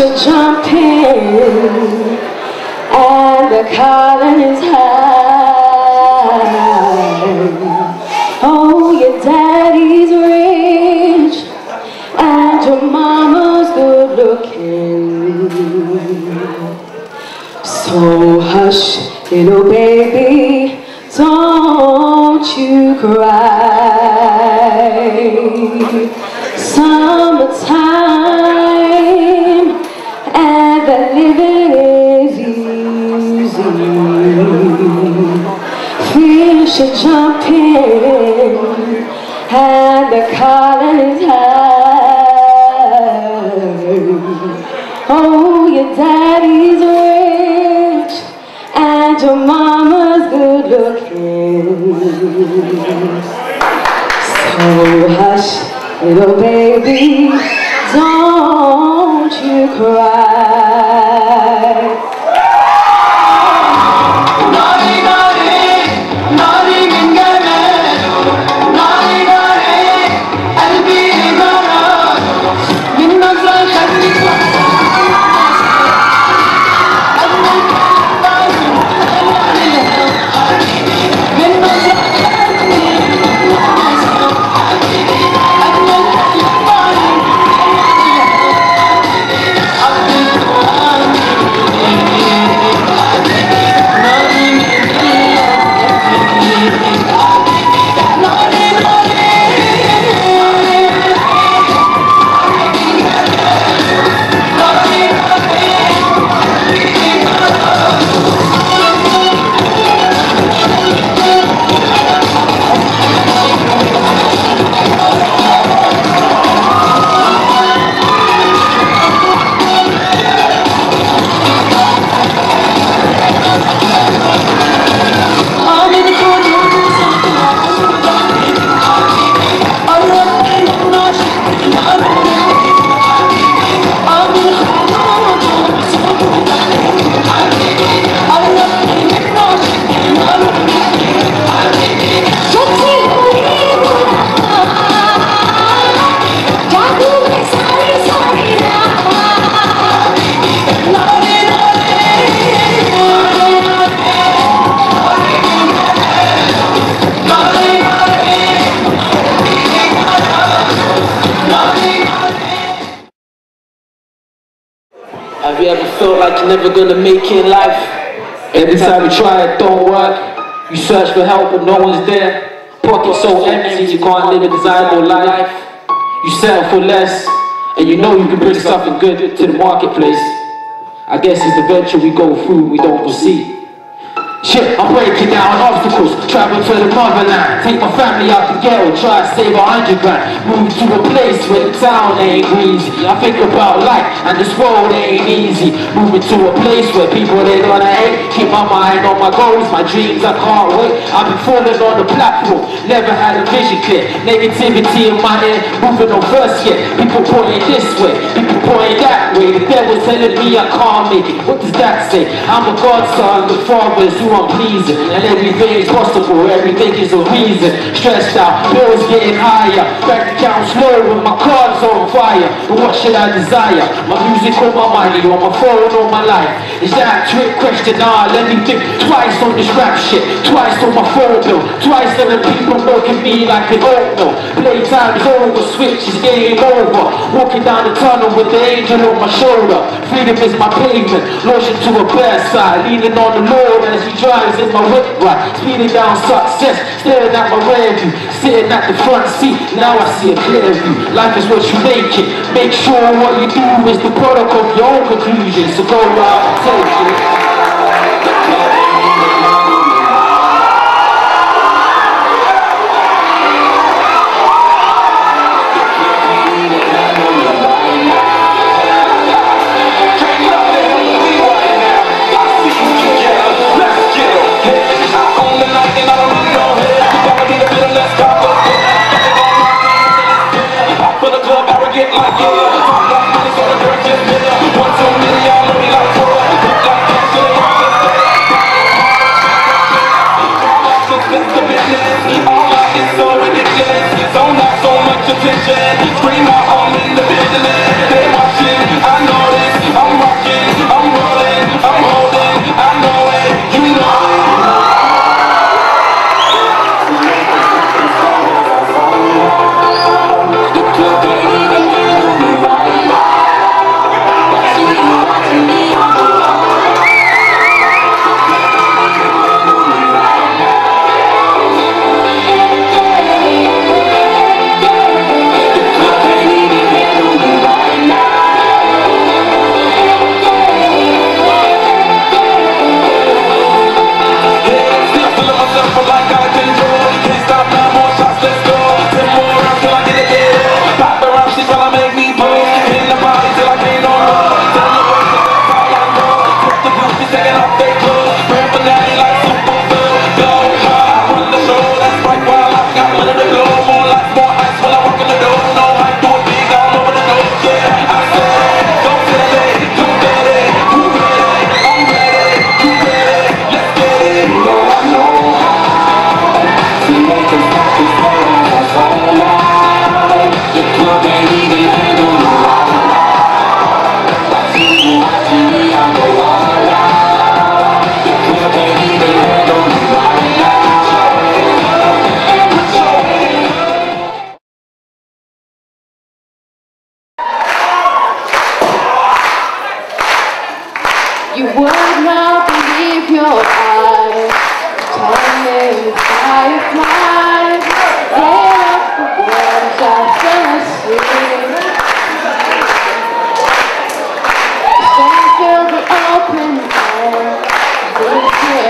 Are jumping and the calling is high. Oh, your daddy's rich and your mama's good looking. So hush, little Fish jump in and the calling is high. Oh, your daddy's rich and your mama's good looking. So hush, little baby, don't you cry. Never gonna make it in life? Every time you try it don't work. You search for help but no one's there. Pocket so empty you can't live a desirable life. You settle for less and you know you can bring something good to the marketplace. I guess it's the venture we go through we don't foresee. Shit, I'm breaking down obstacles, travel to the motherland, take my family out the ghetto, try to save a hundred grand, move to a place where the town ain't greasy. I think about life and this world ain't easy. Moving to a place where people they gonna hate, keep my mind on my goals, my dreams I can't wait. I've been falling on the platform, never had a vision clear. Negativity in my head, moving on first yet. People pointing this way, people pointing that way. The devil telling me I can't make it. What does that say? I'm a godson, the father is who I'm pleasing. And everything is possible, everything is a reason. Stressed out, bills getting higher. Bank account slow when my car's on fire. But what should I desire? My music or my money, or my phone or my life? Is that a trick question? Nah, let me think twice on this rap shit. Twice on my phone bill. Twice on the people look me like an oatmeal. Playtime is over, switch is game over. Walking down the tunnel with the angel on my shoulder. Freedom is my pavement. Lotion to a bad side. Leaning on the Lord as he drives in my whip right. Speeding down success. Staring at my rear view. Sitting at the front seat. Now I see a clear view. Life is what you make it. Make sure what you do is the product of your own conclusions. So go out and take it.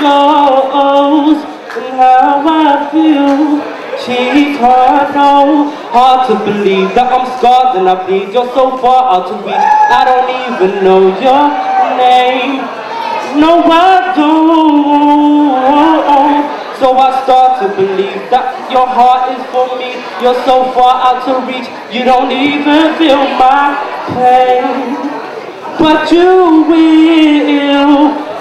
goes, and how I feel. She's hard, no, hard to believe that I'm scarred and I bleed. You're so far out to reach, I don't even know your name. No, I don't. So I start to believe that your heart is for me. You're so far out to reach, you don't even feel my pain. But you will,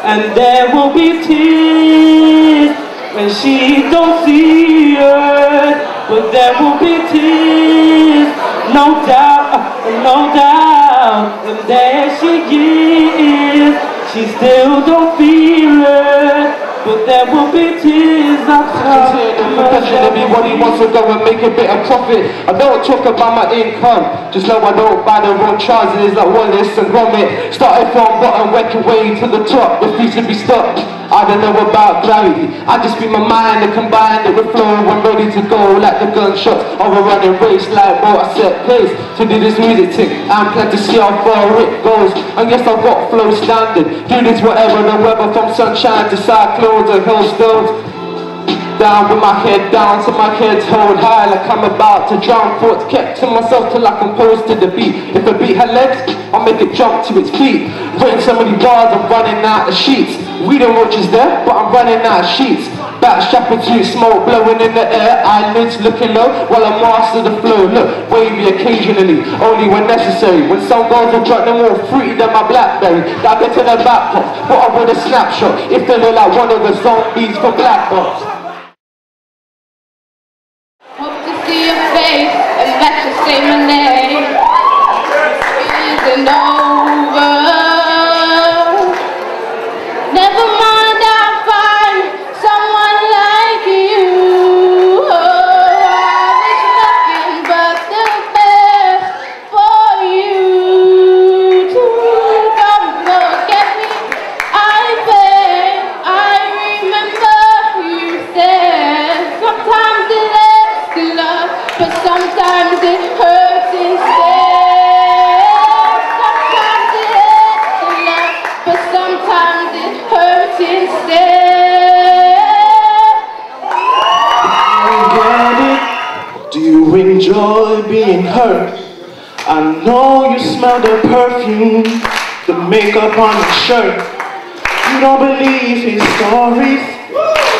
and there will be tears when she don't see her. But there will be tears, no doubt, no doubt. And there she is. She still don't feel it, but there will be tears Consider everybody wants to go and make a bit of profit. I don't talk about my income, just know I don't buy the wrong trousers like Wallace and Gromit. Started from bottom, working way to the top, refuse to be stopped. I don't know about clarity, I just speak my mind and combine it with flow. I'm ready to go like the gunshots of a running race, like bro, I set pace to do this music. I'm glad to see how far it goes. And yes, I've got flow standard. Do this whatever the weather, from sunshine to cyclones and hailstones. Down with my head down, so my head's held high like I'm about to drown. Thoughts kept to myself till I compose to the beat. If a beat had legs, I'll make it jump to its feet. Written so many bars, I'm running out of sheets. Reading watches there, but I'm running out of sheets. Back strapping to smoke blowing in the air, eyelids looking low while I master the flow. Look, wavy occasionally, only when necessary. When some girls will drop them more fruity than my blackberry. That get to the back pop, but I want a snapshot. If they look like one of the zombies from Black Ops. I know you smell the perfume, the makeup on your shirt. You don't believe his stories.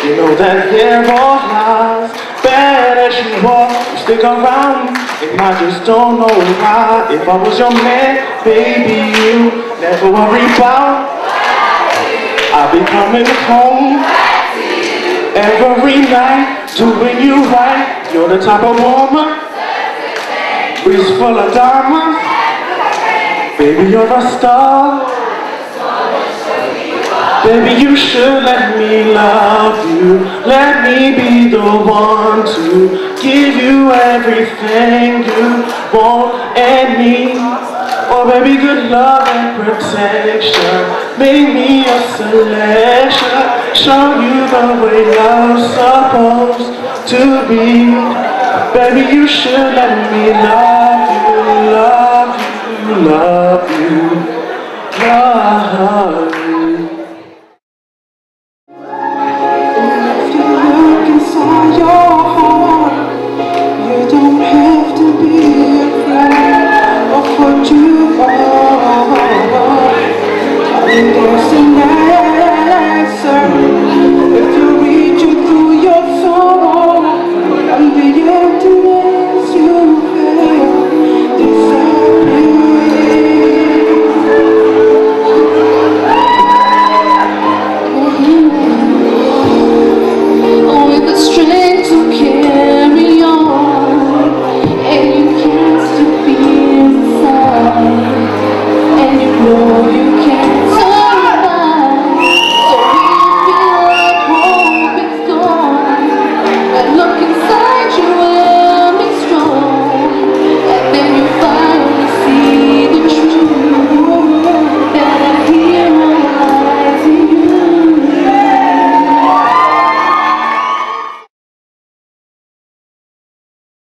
You know that they're all lies. Bad as you are, you stick around. And I just don't know why. If I was your man, baby, you never worry about. I'll be coming home every night, doing you right. You're the type of woman, wrist full of diamonds. Baby, you're a star. Baby, you should let me love you. Let me be the one to give you everything you want and need. Oh, baby, good love and protection. Make me a selection. Show you the way love's supposed to be. Baby, you should let me love tonight